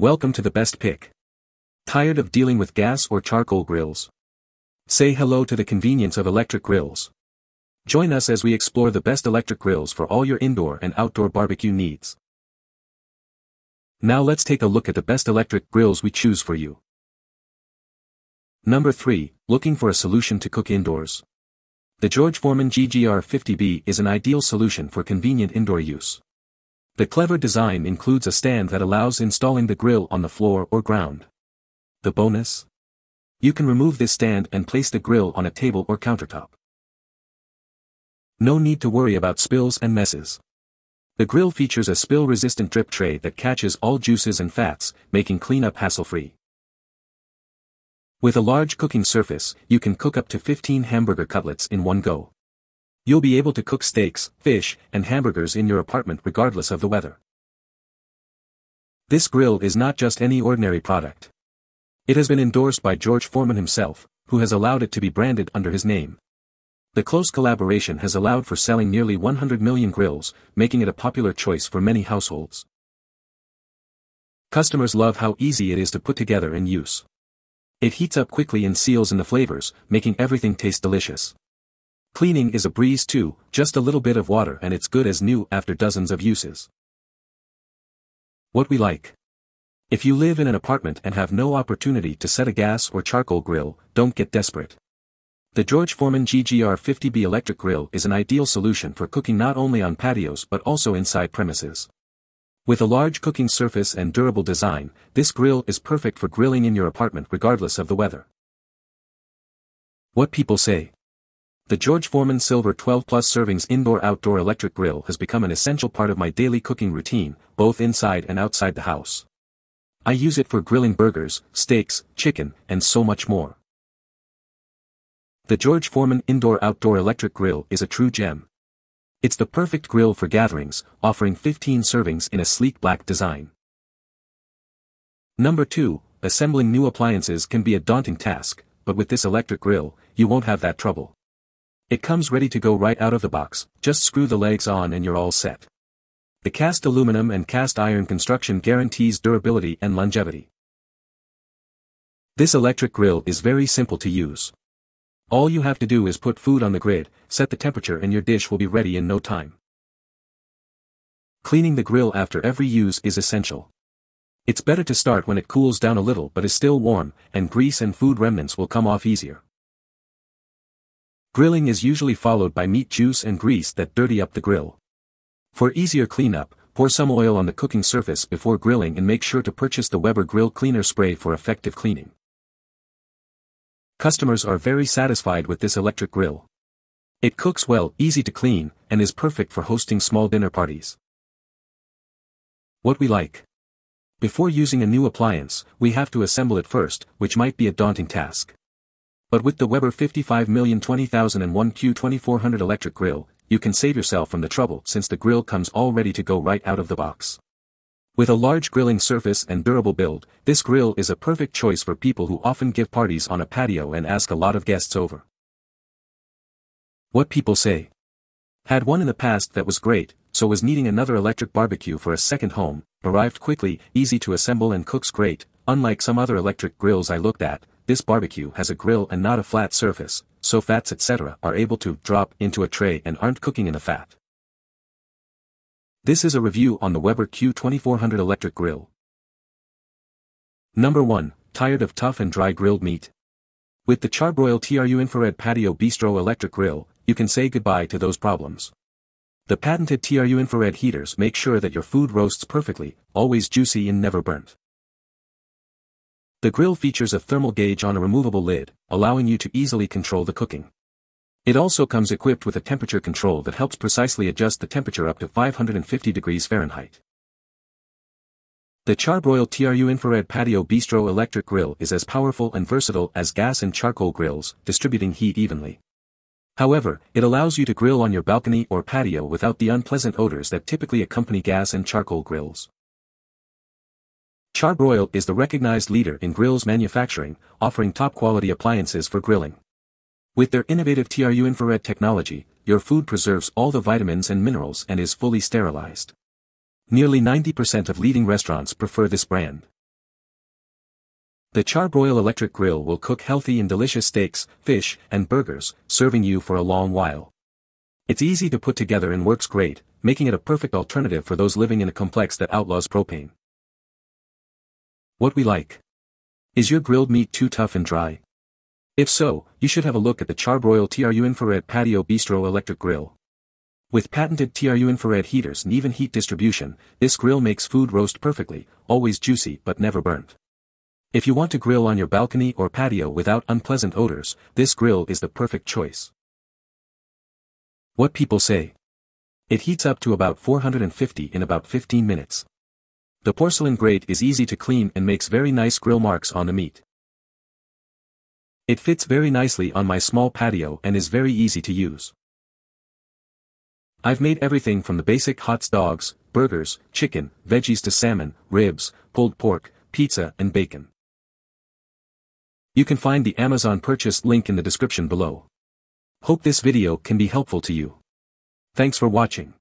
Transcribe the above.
Welcome to the best pick. Tired of dealing with gas or charcoal grills? Say hello to the convenience of electric grills. Join us as we explore the best electric grills for all your indoor and outdoor barbecue needs. Now let's take a look at the best electric grills we choose for you. Number 3, looking for a solution to cook indoors. The George Foreman GGR 50B is an ideal solution for convenient indoor use. The clever design includes a stand that allows installing the grill on the floor or ground. The bonus? You can remove this stand and place the grill on a table or countertop. No need to worry about spills and messes. The grill features a spill-resistant drip tray that catches all juices and fats, making cleanup hassle-free. With a large cooking surface, you can cook up to 15 hamburger cutlets in one go. You'll be able to cook steaks, fish, and hamburgers in your apartment regardless of the weather. This grill is not just any ordinary product. It has been endorsed by George Foreman himself, who has allowed it to be branded under his name. The close collaboration has allowed for selling nearly 100 million grills, making it a popular choice for many households. Customers love how easy it is to put together and use. It heats up quickly and seals in the flavors, making everything taste delicious. Cleaning is a breeze too, just a little bit of water and it's good as new after dozens of uses. What we like. If you live in an apartment and have no opportunity to set a gas or charcoal grill, don't get desperate. The George Foreman GGR 50B electric grill is an ideal solution for cooking not only on patios but also inside premises. With a large cooking surface and durable design, this grill is perfect for grilling in your apartment regardless of the weather. What people say. The George Foreman Silver 12 Plus Servings Indoor-Outdoor Electric Grill has become an essential part of my daily cooking routine, both inside and outside the house. I use it for grilling burgers, steaks, chicken, and so much more. The George Foreman Indoor-Outdoor Electric Grill is a true gem. It's the perfect grill for gatherings, offering 15 servings in a sleek black design. Number 2, assembling new appliances can be a daunting task, but with this electric grill, you won't have that trouble. It comes ready to go right out of the box, just screw the legs on and you're all set. The cast aluminum and cast iron construction guarantees durability and longevity. This electric grill is very simple to use. All you have to do is put food on the grid, set the temperature and your dish will be ready in no time. Cleaning the grill after every use is essential. It's better to start when it cools down a little but is still warm, and grease and food remnants will come off easier. Grilling is usually followed by meat juice and grease that dirty up the grill. For easier cleanup, pour some oil on the cooking surface before grilling and make sure to purchase the Weber Grill Cleaner Spray for effective cleaning. Customers are very satisfied with this electric grill. It cooks well, easy to clean, and is perfect for hosting small dinner parties. What we like. Before using a new appliance, we have to assemble it first, which might be a daunting task. But with the Weber 55020001 Q2400 electric grill, you can save yourself from the trouble since the grill comes all ready to go right out of the box. With a large grilling surface and durable build, this grill is a perfect choice for people who often give parties on a patio and ask a lot of guests over. What people say. Had one in the past that was great, so was needing another electric barbecue for a second home, arrived quickly, easy to assemble and cooks great, unlike some other electric grills I looked at, this barbecue has a grill and not a flat surface, so fats etc. are able to drop into a tray and aren't cooking in the fat. This is a review on the Weber Q2400 electric grill. Number 1, tired of tough and dry grilled meat? With the Char-Broil TRU Infrared Patio Bistro electric grill, you can say goodbye to those problems. The patented TRU infrared heaters make sure that your food roasts perfectly, always juicy and never burnt. The grill features a thermal gauge on a removable lid, allowing you to easily control the cooking. It also comes equipped with a temperature control that helps precisely adjust the temperature up to 550 degrees Fahrenheit. The Char-Broil TRU Infrared Patio Bistro electric grill is as powerful and versatile as gas and charcoal grills, distributing heat evenly. However, it allows you to grill on your balcony or patio without the unpleasant odors that typically accompany gas and charcoal grills. Char-Broil is the recognized leader in grills manufacturing, offering top-quality appliances for grilling. With their innovative TRU infrared technology, your food preserves all the vitamins and minerals and is fully sterilized. Nearly 90% of leading restaurants prefer this brand. The Char-Broil electric grill will cook healthy and delicious steaks, fish, and burgers, serving you for a long while. It's easy to put together and works great, making it a perfect alternative for those living in a complex that outlaws propane. What we like. Is your grilled meat too tough and dry? If so, you should have a look at the Char-Broil TRU Infrared Patio Bistro Electric Grill. With patented TRU infrared heaters and even heat distribution, this grill makes food roast perfectly, always juicy but never burnt. If you want to grill on your balcony or patio without unpleasant odors, this grill is the perfect choice. What people say. It heats up to about 450 in about 15 minutes. The porcelain grate is easy to clean and makes very nice grill marks on the meat. It fits very nicely on my small patio and is very easy to use. I've made everything from the basic hot dogs, burgers, chicken, veggies to salmon, ribs, pulled pork, pizza and bacon. You can find the Amazon purchase link in the description below. Hope this video can be helpful to you. Thanks for watching.